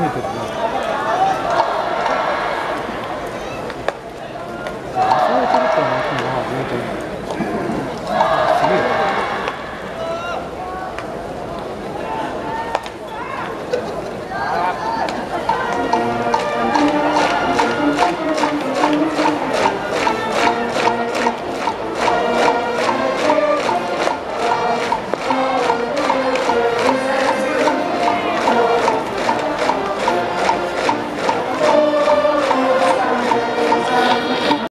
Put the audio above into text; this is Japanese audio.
見えてるな。